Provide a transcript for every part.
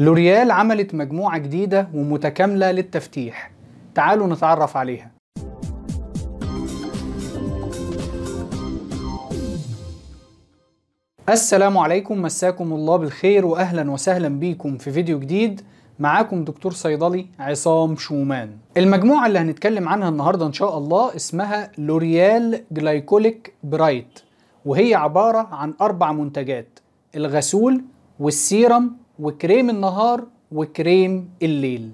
لوريال عملت مجموعة جديدة ومتكاملة للتفتيح. تعالوا نتعرف عليها. السلام عليكم. مساكم الله بالخير واهلا وسهلا بيكم في فيديو جديد. معاكم دكتور صيدلي عصام شومان. المجموعة اللي هنتكلم عنها النهاردة إن شاء الله اسمها لوريال Glycolic Bright وهي عبارة عن أربع منتجات الغسول والسيرم وكريم النهار وكريم الليل.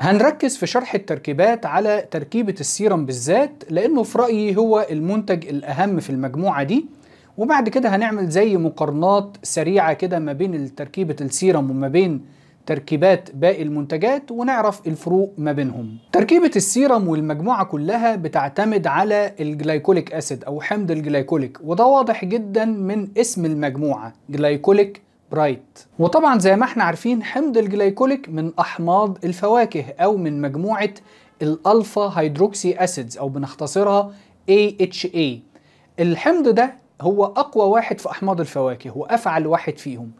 هنركز في شرح التركيبات على تركيبة السيرم بالذات لأنه في رأيي هو المنتج الأهم في المجموعة دي. وبعد كده هنعمل زي مقارنات سريعة كده ما بين تركيبة السيرم وما بين تركيبات باقي المنتجات ونعرف الفروق ما بينهم. تركيبة السيرم والمجموعة كلها بتعتمد على ال glycolic acid أو حمض ال glycolic وده واضح جدا من اسم المجموعة Glycolic Bright. وطبعا زي ما إحنا عارفين حمض ال glycolic من أحماض الفواكه أو من مجموعة ال alpha hydroxy acids أو بنختصرها AHA الحمض ده هو أقوى واحد في أحماض الفواكه وأفعل واحد فيهم.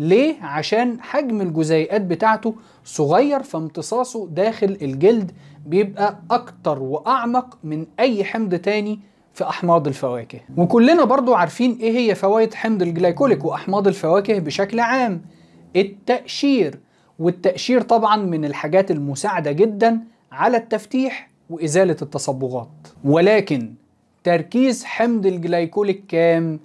ليه؟ عشان حجم الجزيئات بتاعته صغير فامتصاصه داخل الجلد بيبقى أكتر وأعمق من أي حمض تاني في أحماض الفواكه. وكلنا برضو عارفين إيه هي فوائد حمض الجلايكوليك وأحماض الفواكه بشكل عام؟ التقشير والتقشير طبعا من الحاجات المساعدة جدا على التفتيح وإزالة التصبغات. ولكن تركيز حمض الجلايكوليك كام؟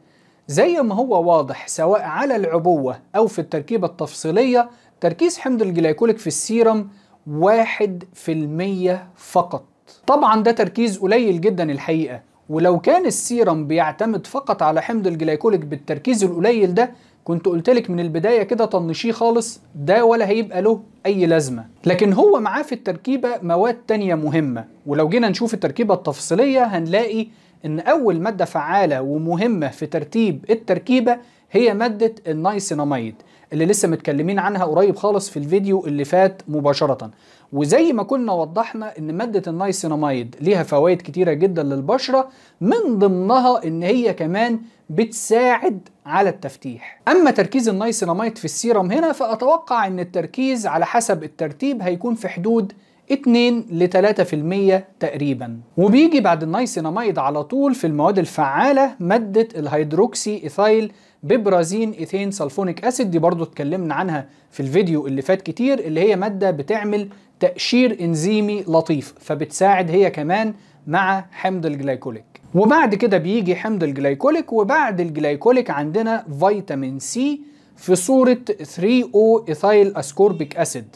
زي ما هو واضح سواء على العبوة أو في التركيبة التفصيلية تركيز حمض ال glycolic في السيرم واحد في المية فقط. طبعا ده تركيز قليل جدا الحقيقة ولو كان السيرم بيعتمد فقط على حمض ال glycolic بالتركيز القليل ده كنت قلتلك من البداية كده طنشيه خالص ده ولا هيبقى له أي لازمة. لكن هو معاه في التركيبة مواد تانية مهمة ولو جينا نشوف التركيبة التفصيلية هنلاقي إن أول مادة فعالة ومهمة في ترتيب التركيبة هي مادة النايسيناميد اللي لسه متكلمين عنها قريب خالص في الفيديو اللي فات مباشرة. وزي ما كنا وضحنا إن مادة النايسيناميد ليها فوائد كتيرة جدا للبشرة من ضمنها إن هي كمان بتساعد على التفتيح. أما تركيز النايسيناميد في السيرم هنا فأتوقع إن التركيز على حسب الترتيب هيكون في حدود 2 ل 3% تقريبا. وبيجي بعد النايسيناميد على طول في المواد الفعالة مادة ال hydroxyethylpiperazine ethane sulfonic acid. دي برضو اتكلمنا عنها في الفيديو اللي فات كتير اللي هي مادة بتعمل تقشير إنزيمي لطيف فبتساعد هي كمان مع حمض الجلايكوليك. وبعد كده بيجي حمض الجلايكوليك وبعد الجلايكوليك عندنا فيتامين سي في صورة 3O ethyl ascorbic acid.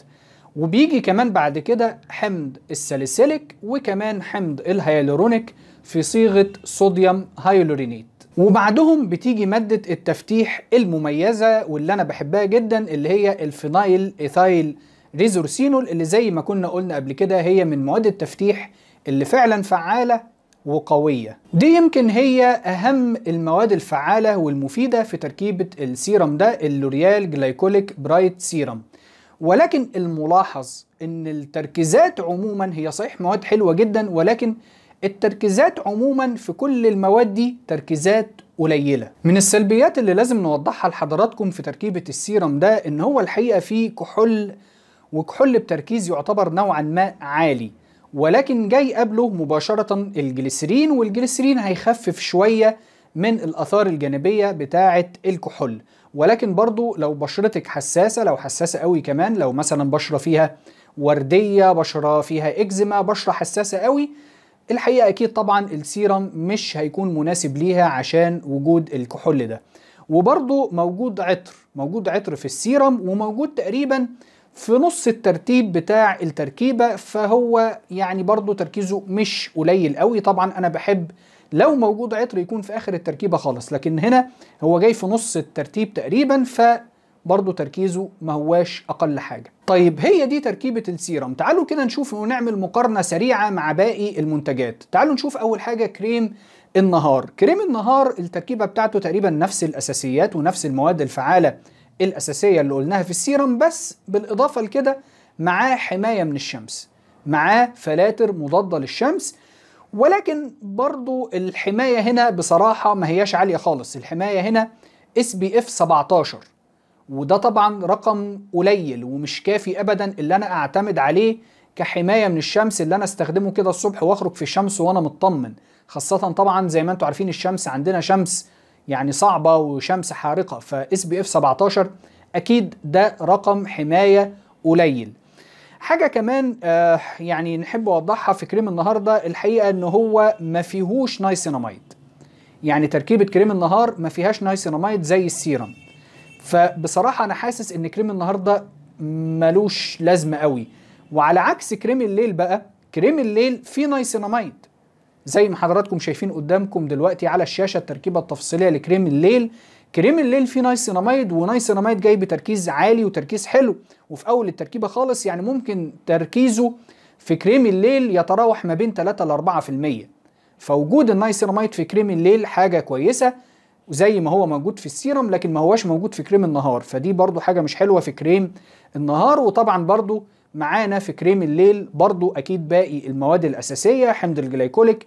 وبيجي كمان بعد كده حمض الساليسيليك وكمان حمض الهيالورونيك في صيغة sodium hyaluronate. وبعدهم بتيجي مادة التفتيح المميزة واللي أنا بحبها جدا اللي هي ال phenylethyl resorcinol اللي زي ما كنا قلنا قبل كده هي من مواد التفتيح اللي فعلا فعالة وقوية. دي يمكن هي أهم المواد الفعالة والمفيدة في تركيبة السيرم ده ال L'Oreal Glycolic Bright serum ولكن الملاحظ إن التركيزات عموما هي صحيح مواد حلوة جدا ولكن التركيزات عموما في كل المواد دي تركيزات قليلة. من السلبيات اللي لازم نوضحها لحضراتكم في تركيبة السيرم ده إن هو الحقيقة فيه كحول وكحول بتركيز يعتبر نوعا ما عالي ولكن جاي قبله مباشرة الجليسرين والجليسرين هيخفف شوية من الآثار الجانبية بتاعة الكحول. ولكن برضو لو بشرتك حساسة لو حساسة قوي كمان لو مثلا بشرة فيها وردية بشرة فيها إكزيما بشرة حساسة قوي الحقيقة أكيد طبعا السيرم مش هيكون مناسب ليها عشان وجود الكحول ده. وبرضو موجود عطر موجود عطر في السيرم وموجود تقريبا في نص الترتيب بتاع التركيبة فهو يعني برضو تركيزه مش قليل قوي. طبعا أنا بحب لو موجود عطر يكون في آخر التركيبة خالص لكن هنا هو جاي في نص الترتيب تقريبا فبرضو تركيزه ما هواش أقل حاجة. طيب هي دي تركيبة السيرم. تعالوا كده نشوف ونعمل مقارنة سريعة مع باقي المنتجات. تعالوا نشوف أول حاجة كريم النهار. كريم النهار التركيبة بتاعته تقريبا نفس الأساسيات ونفس المواد الفعالة الأساسية اللي قلناها في السيرم بس بالإضافة لكده معاه حماية من الشمس معاه فلاتر مضادة للشمس ولكن برضو الحماية هنا بصراحة ما هياش عالية خالص. الحماية هنا SPF 17 وده طبعا رقم قليل ومش كافي ابدا اللي أنا أعتمد عليه كحماية من الشمس اللي أنا أستخدمه كده الصبح وأخرج في الشمس وأنا مطمن. خاصة طبعا زي ما أنتم عارفين الشمس عندنا شمس يعني صعبة وشمس حارقة. ف SPF 17 أكيد ده رقم حماية قليل. حاجة كمان آه يعني نحب أوضحها في كريم النهار ده الحقيقة إن هو ما فيهوش نايسيناميد. يعني تركيبة كريم النهار ما فيهاش نايسيناميد زي السيرم. فبصراحة أنا حاسس إن كريم النهار ده ملوش لازمة قوي. وعلى عكس كريم الليل بقى كريم الليل فيه نايسيناميد. زي ما حضراتكم شايفين قدامكم دلوقتي على الشاشة التركيبة التفصيلية لكريم الليل كريم الليل فيه niacinamide و niacinamide جاي بتركيز عالي وتركيز حلو. وفي أول التركيبة خالص يعني ممكن تركيزه في كريم الليل يتراوح ما بين 3 ل 4% فوجود النايسيناميد في كريم الليل حاجة كويسة وزي ما هو موجود في السيرم لكن ما هواش موجود في كريم النهار. فدي برضو حاجة مش حلوة في كريم النهار. وطبعا برضو معانا في كريم الليل برضو أكيد باقي المواد الأساسية حمض الجلايكوليك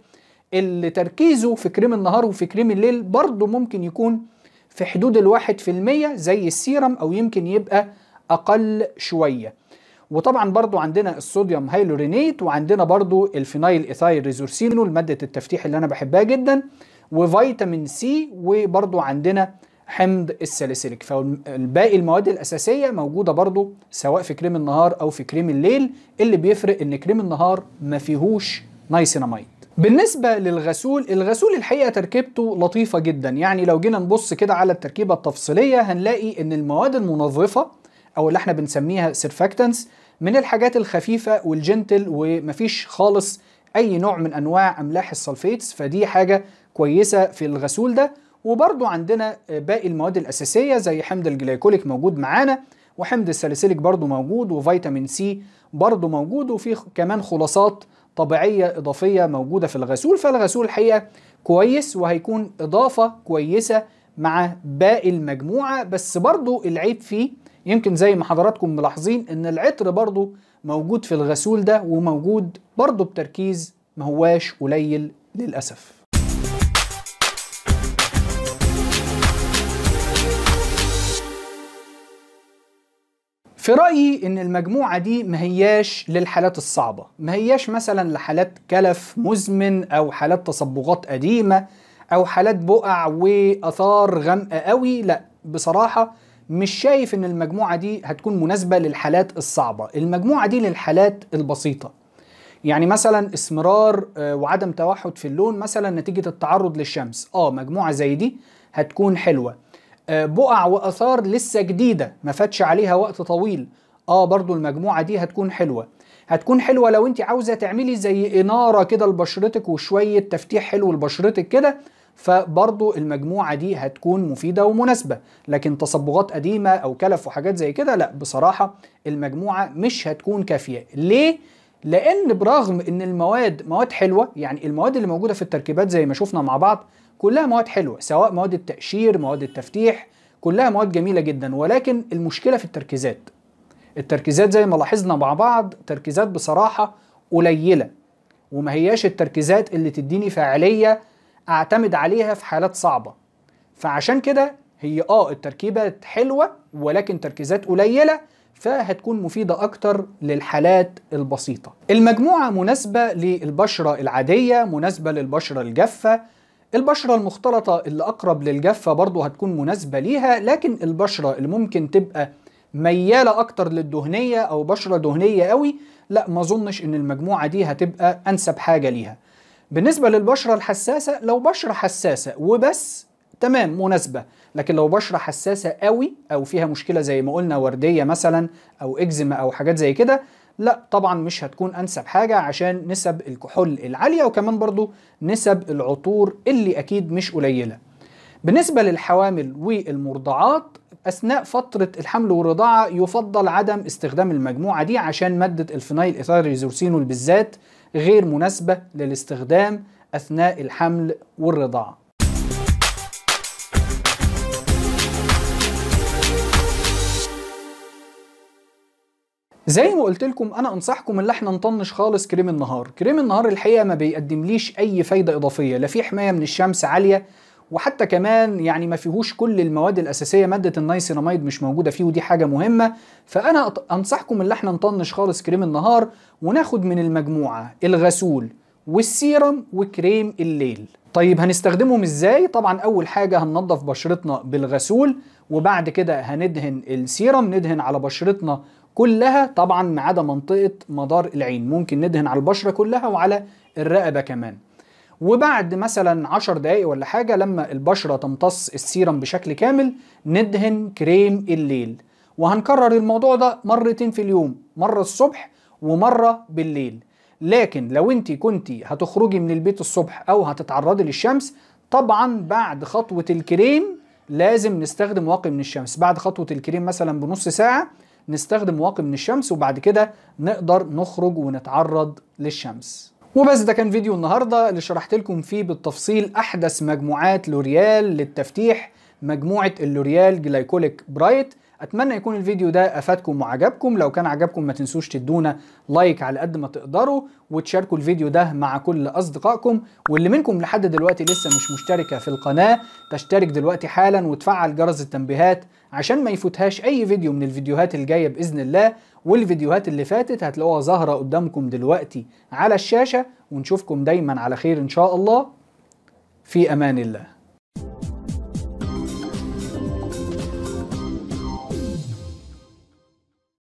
اللي تركيزه في كريم النهار وفي كريم الليل برضو ممكن يكون في حدود الواحد في المية زي السيرم أو يمكن يبقى أقل شوية. وطبعا برضو عندنا ال sodium hyaluronate وعندنا برضو ال phenylethyl resorcinol ماده التفتيح اللي أنا بحبها جدا وفيتامين سي وبرضو عندنا حمض الساليسيليك فالباقي المواد الأساسية موجودة برضو سواء في كريم النهار أو في كريم الليل اللي بيفرق إن كريم النهار ما فيهوش نايسيناميد بالنسبة للغسول الغسول الحقيقة تركيبته لطيفة جدا. يعني لو جينا نبص كده على التركيبة التفصيلية هنلاقي إن المواد المنظفة أو اللي إحنا بنسميها surfactants من الحاجات الخفيفة وال gentle ومفيش خالص أي نوع من أنواع أملاح ال sulfates. فدي حاجة كويسة في الغسول ده. وبرضو عندنا باقي المواد الأساسية زي حمض الجلايكوليك موجود معانا وحمض الساليسيليك برضو موجود وفيتامين سي برضو موجود وفي كمان خلاصات طبيعية إضافية موجودة في الغسول فالغسول الحقيقة كويس وهيكون إضافة كويسة مع باقي المجموعة. بس برضو العيب فيه يمكن زي ما حضراتكم ملاحظين إن العطر برضو موجود في الغسول ده وموجود برضو بتركيز ما هواش قليل للأسف. في رأيي إن المجموعة دي ما هياش للحالات الصعبة. ما هياش مثلا لحالات كلف مزمن أو حالات تصبغات قديمة أو حالات بقع وأثار غامقة قوي. لا بصراحة مش شايف إن المجموعة دي هتكون مناسبة للحالات الصعبة. المجموعة دي للحالات البسيطة. يعني مثلا إسمرار وعدم توحد في اللون مثلا نتيجة التعرض للشمس. آه مجموعة زي دي هتكون حلوة. بقع وآثار لسه جديدة ما فاتش عليها وقت طويل. آه برضو المجموعة دي هتكون حلوة. هتكون حلوة لو انت عاوزة تعملي زي إنارة كده لبشرتك وشوية تفتيح حلو لبشرتك كده فبرضو المجموعة دي هتكون مفيدة ومناسبة. لكن تصبغات قديمة أو كلف وحاجات زي كده لا بصراحة المجموعة مش هتكون كافية. ليه؟ لأن برغم إن المواد مواد حلوة يعني المواد اللي موجودة في التركيبات زي ما شفنا مع بعض كلها مواد حلوة سواء مواد التقشير مواد التفتيح كلها مواد جميلة جدا. ولكن المشكلة في التركيزات. التركيزات زي ما لاحظنا مع بعض تركيزات بصراحة قليلة. وما هياش التركيزات اللي تديني فاعلية أعتمد عليها في حالات صعبة. فعشان كده هي آه التركيبات حلوة ولكن تركيزات قليلة فهتكون مفيدة أكتر للحالات البسيطة. المجموعة مناسبة للبشرة العادية مناسبة للبشرة الجافة البشرة المختلطة اللي أقرب للجافة برضو هتكون مناسبة ليها لكن البشرة اللي ممكن تبقى ميالة أكتر للدهنية أو بشرة دهنية قوي لا ما أظنش إن المجموعة دي هتبقى أنسب حاجة ليها. بالنسبة للبشرة الحساسة لو بشرة حساسة وبس تمام مناسبة. لكن لو بشرة حساسة قوي أو فيها مشكلة زي ما قلنا وردية مثلا أو إكزيما أو حاجات زي كده لا طبعا مش هتكون أنسب حاجة عشان نسب الكحول العالية وكمان برضو نسب العطور اللي أكيد مش قليلة. بالنسبة للحوامل والمرضعات أثناء فترة الحمل والرضاعة يفضل عدم استخدام المجموعة دي عشان مادة ال phenylethyl resorcinol بالذات غير مناسبة للاستخدام أثناء الحمل والرضاعة. زي ما قلت لكم أنا أنصحكم إن إحنا نطنش خالص كريم النهار. كريم النهار الحقيقة ما بيقدمليش أي فايدة إضافية لا في حماية من الشمس عالية وحتى كمان يعني ما فيهوش كل المواد الأساسية مادة النايسيناميد مش موجودة فيه ودي حاجة مهمة. فأنا أنصحكم إن إحنا نطنش خالص كريم النهار وناخد من المجموعة الغسول والسيرم وكريم الليل. طيب هنستخدمهم إزاي؟ طبعا أول حاجة هننضف بشرتنا بالغسول وبعد كده هندهن السيرم ندهن على بشرتنا كلها طبعا ما عدا منطقة مدار العين. ممكن ندهن على البشرة كلها وعلى الرقبة كمان. وبعد مثلا 10 دقايق ولا حاجة لما البشرة تمتص السيرم بشكل كامل ندهن كريم الليل. وهنكرر الموضوع ده مرتين في اليوم مرة الصبح ومرة بالليل. لكن لو انت كنت هتخرجي من البيت الصبح أو هتتعرضي للشمس طبعا بعد خطوة الكريم لازم نستخدم واقي من الشمس. بعد خطوة الكريم مثلا بنص ساعة نستخدم واقي من الشمس وبعد كده نقدر نخرج ونتعرض للشمس. وبس ده كان فيديو النهارده اللي شرحت لكم فيه بالتفصيل أحدث مجموعات L'Oreal للتفتيح مجموعة ال L'Oreal Glycolic Bright. أتمنى يكون الفيديو ده أفادكم وعجبكم. لو كان عجبكم ما تنسوش تدونا like على قد ما تقدروا وتشاركوا الفيديو ده مع كل أصدقائكم. واللي منكم لحد دلوقتي لسه مش مشتركة في القناة تشترك دلوقتي حالا وتفعل جرس التنبيهات عشان ما يفوتهاش أي فيديو من الفيديوهات الجاية بإذن الله. والفيديوهات اللي فاتت هتلاقوها ظاهرة قدامكم دلوقتي على الشاشة. ونشوفكم دايما على خير إن شاء الله. في أمان الله.